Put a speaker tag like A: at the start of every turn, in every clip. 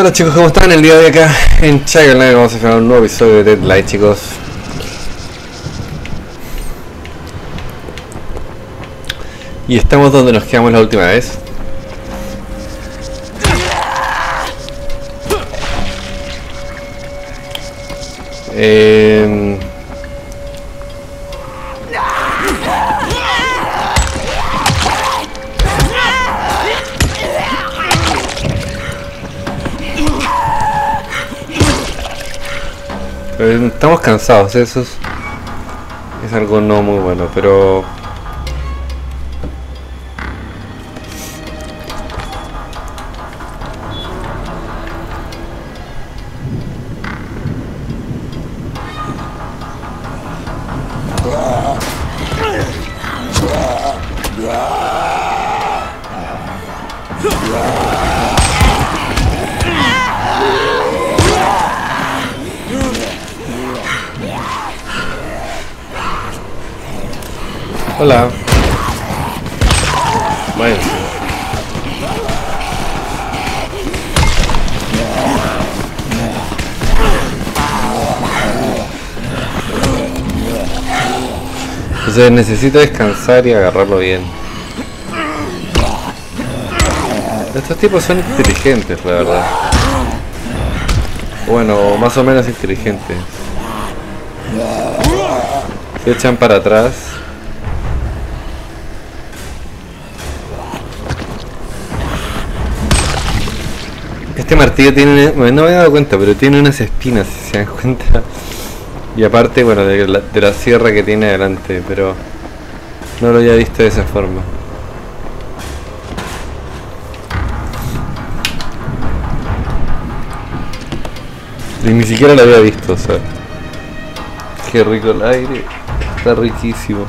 A: Hola chicos, ¿cómo están? El día de hoy acá en Online vamos a hacer un nuevo episodio de Deadlight chicos. Y estamos donde nos quedamos la última vez. Eh, estamos cansados, eso es, es algo no muy bueno, pero Hola. Bueno. Entonces necesito descansar y agarrarlo bien. Estos tipos son inteligentes, la verdad. Bueno, más o menos inteligentes. Se echan para atrás. Este martillo tiene, bueno, no me he dado cuenta, pero tiene unas espinas, si se dan cuenta. Y aparte, bueno, de la, sierra que tiene adelante, pero no lo había visto de esa forma. Y ni siquiera lo había visto, o sea. Qué rico el aire. Está riquísimo.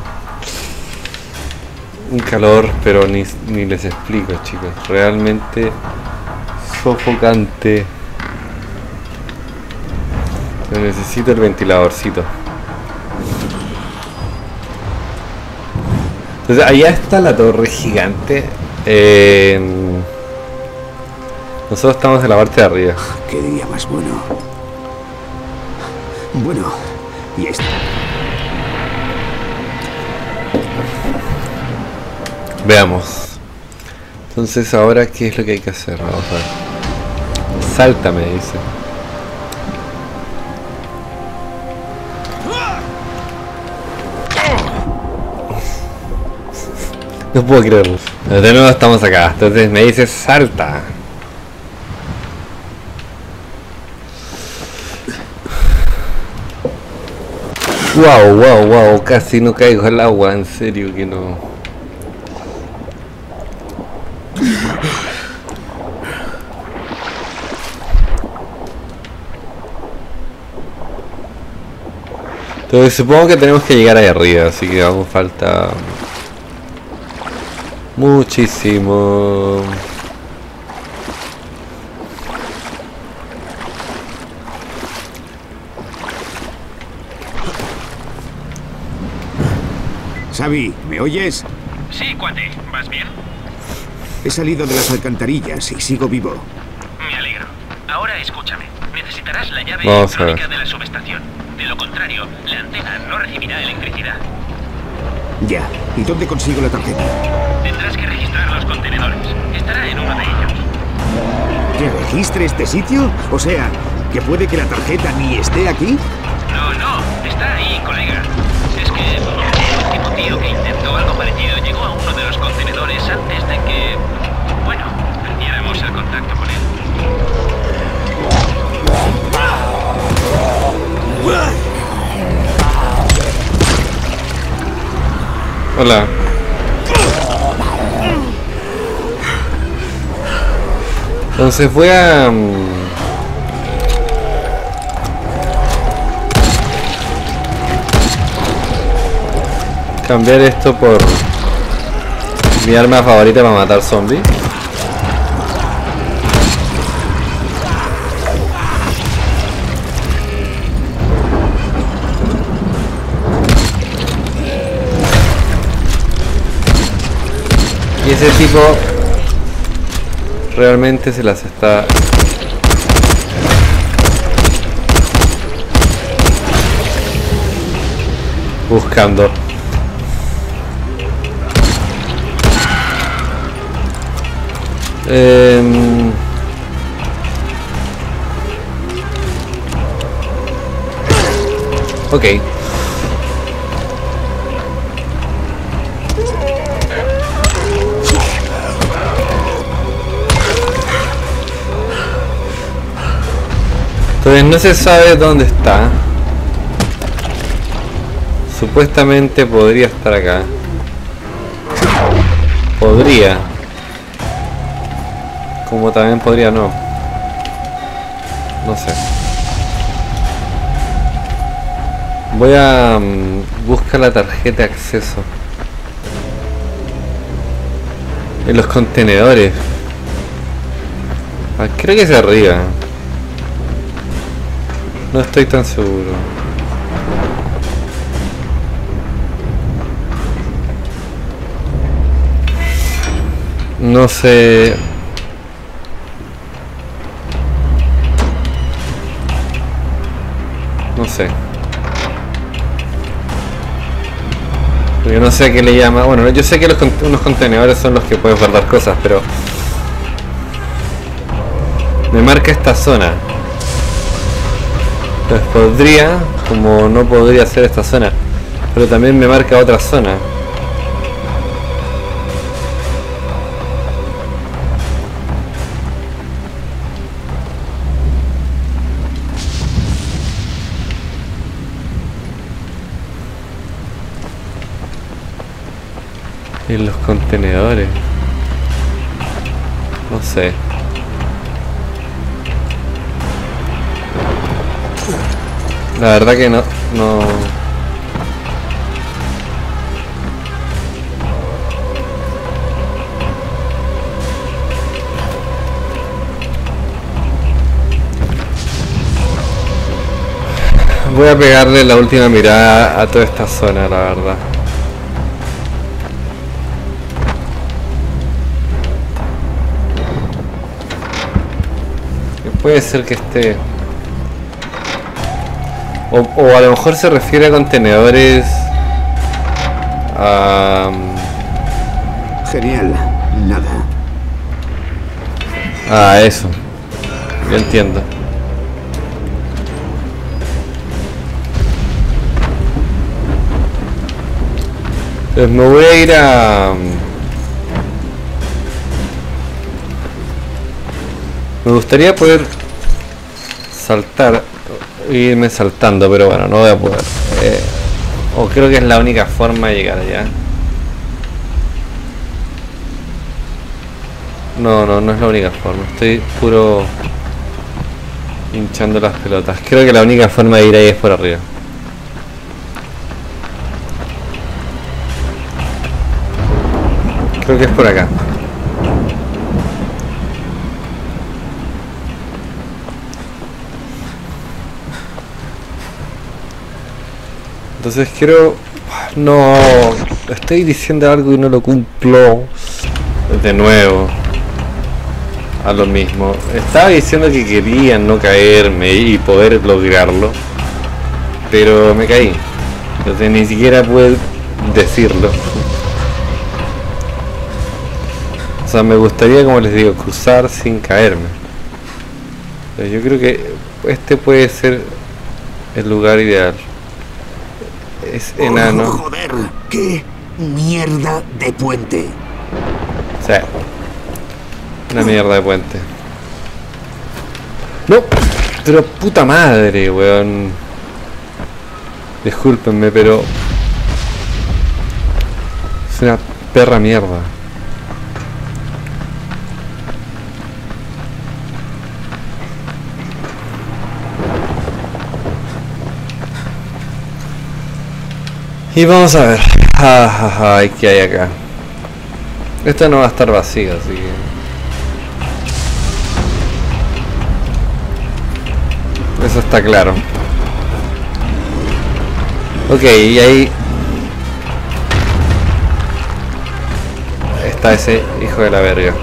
A: Un calor, pero ni, ni les explico, chicos. Realmente sofocante. Necesito el ventiladorcito. Entonces, allá está la torre gigante. Eh, nosotros estamos en la parte de arriba.
B: Qué día más bueno. Bueno, y esto.
A: Veamos. Entonces, ahora, ¿qué es lo que hay que hacer? Vamos a ver. Salta, me dice. No puedo creerlo. De nuevo estamos acá. Entonces me dice salta. Wow, wow, wow, casi no caigo al agua, en serio que no. Entonces supongo que tenemos que llegar ahí arriba, así que aún falta muchísimo.
B: Xavi, ¿me oyes?
C: Sí, cuate, ¿vas bien?
B: He salido de las alcantarillas y sigo vivo.
C: Me alegro. Ahora escúchame. Necesitarás la llave
A: Vamos a ver.
C: electrónica de la subestación. De lo contrario, la antena no recibirá electricidad.
B: Ya. ¿Y dónde consigo la tarjeta?
C: Tendrás que registrar los contenedores. Estará en uno de ellos.
B: ¿Que registre este sitio? O sea, que puede que la tarjeta ni esté aquí.
C: No, no, está ahí, colega. Es que el último tío que intentó algo parecido llegó a uno de los contenedores antes de que, bueno, perdiéramos el contacto con él.
A: Hola. Entonces voy a... mm, Cambiar esto por mi arma favorita para matar zombies. Ese tipo realmente se las está buscando. Eh, ok. Entonces no se sabe dónde está. Supuestamente podría estar acá. Podría. Como también podría no. No sé. Voy a mm, buscar la tarjeta de acceso. En los contenedores. Ah, creo que es arriba. No estoy tan seguro. No sé. No sé. Porque no sé qué le llama. Bueno, yo sé que los unos contenedores son los que puedes guardar cosas, pero... Me marca esta zona. Podría, como no podría ser esta zona. Pero también me marca otra zona. En los contenedores. No sé. La verdad que no, no. Voy a pegarle la última mirada a toda esta zona, la verdad. Puede ser que esté... O, o a lo mejor se refiere a contenedores... A,
B: Genial. Nada.
A: a eso. Yo entiendo. Entonces me voy a ir a... Me gustaría poder saltar, irme saltando, pero bueno, no voy a poder. Eh, o creo que es la única forma de llegar allá. No, no, no es la única forma. Estoy puro hinchando las pelotas. Creo que la única forma de ir ahí es por arriba. Creo que es por acá. Entonces quiero... No, estoy diciendo algo y no lo cumplo. De nuevo. A lo mismo. Estaba diciendo que quería no caerme y poder lograrlo. Pero me caí. Entonces ni siquiera puedo decirlo. O sea, me gustaría, como les digo, cruzar sin caerme. Pero yo creo que este puede ser el lugar ideal. Es enano.
B: Oh, joder. ¡Qué mierda de puente!
A: Sea, una mierda de puente. No, pero puta madre, weón. Discúlpenme, pero es una perra mierda. Y vamos a ver. Ah, ah, ah, ¿Qué hay acá? Esto no va a estar vacío, así que... Eso está claro. Ok, y ahí... Está ese hijo de la verga.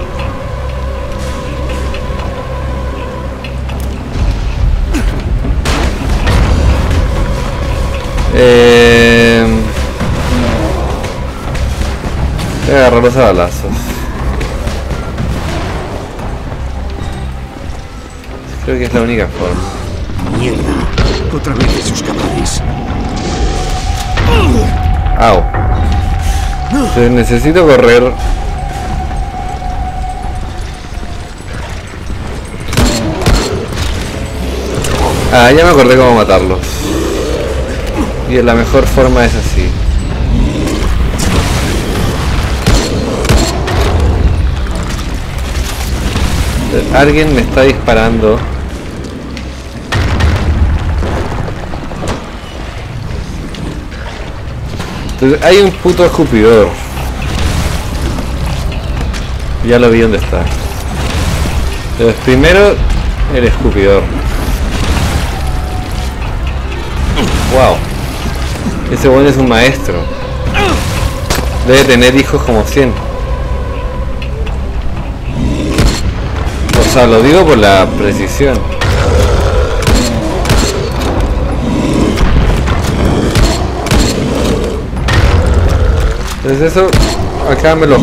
A: Eh... Voy a agarrarlos a balazos. Creo que es la única forma.
B: Mierda. Otra vez esos cabrones.
A: Au. Entonces necesito correr. Ah, ya me acordé cómo matarlos. Y la mejor forma es así. Alguien me está disparando. Hay un puto escupidor. Ya lo vi dónde está. Entonces, primero el escupidor. Wow. Ese bueno es un maestro. Debe tener hijos como 100. Lo digo por la precisión. Entonces eso, acá me los,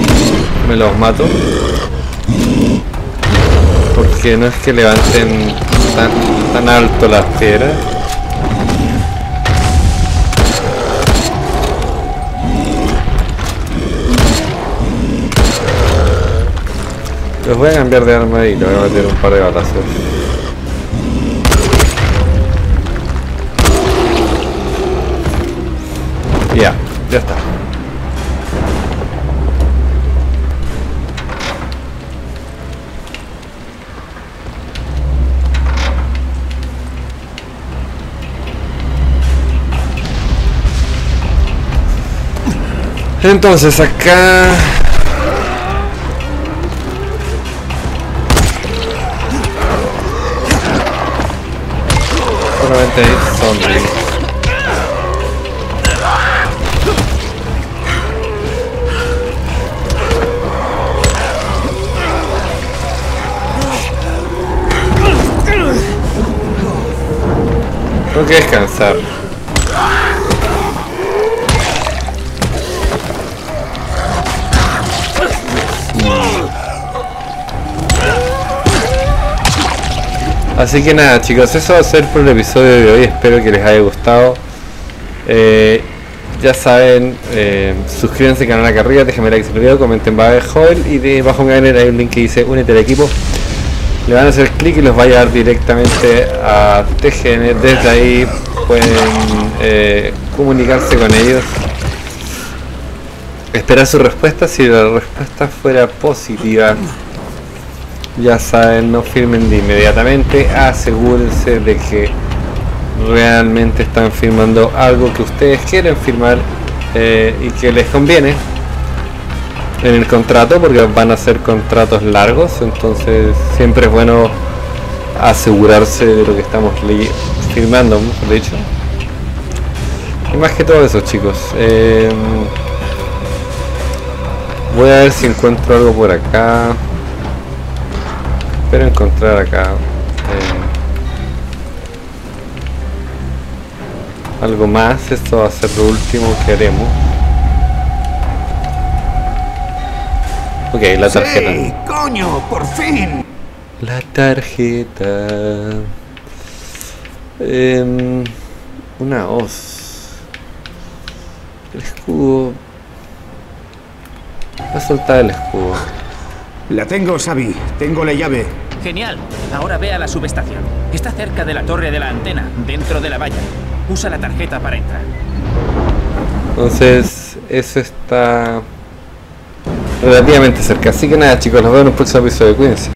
A: me los mato. Porque no es que levanten tan, tan alto las piedras. Los voy a cambiar de arma y le voy a meter un par de balazos. Ya, ya está. Entonces acá solamente hay zombies. Tengo que descansar. Así que nada chicos, eso va a ser por el episodio de hoy, espero que les haya gustado. Eh, ya saben, eh, suscríbanse al canal acá arriba, déjenme like si el video, comenten bajo el y debajo en banner hay un link que dice únete al equipo. Le van a hacer clic y los va a llevar directamente a TGN, desde ahí pueden eh, comunicarse con ellos. Esperar su respuesta, si la respuesta fuera positiva ya saben, no firmen de inmediatamente, asegúrense de que realmente están firmando algo que ustedes quieren firmar eh, y que les conviene en el contrato porque van a ser contratos largos entonces siempre es bueno asegurarse de lo que estamos firmando mejor dicho y más que todo eso chicos eh, voy a ver si encuentro algo por acá espero encontrar acá eh, algo más esto va a ser lo último que haremos ok la tarjeta
B: ¡Sí, coño! ¡Por fin!
A: la tarjeta Em, una hoz el escudo va a soltar el escudo
B: La tengo, Xavi. Tengo la llave.
C: Genial. Ahora ve a la subestación. Está cerca de la torre de la antena, dentro de la valla. Usa la tarjeta para entrar.
A: Entonces, eso está relativamente cerca. Así que nada, chicos, nos vemos en el próximo episodio. Cuídense.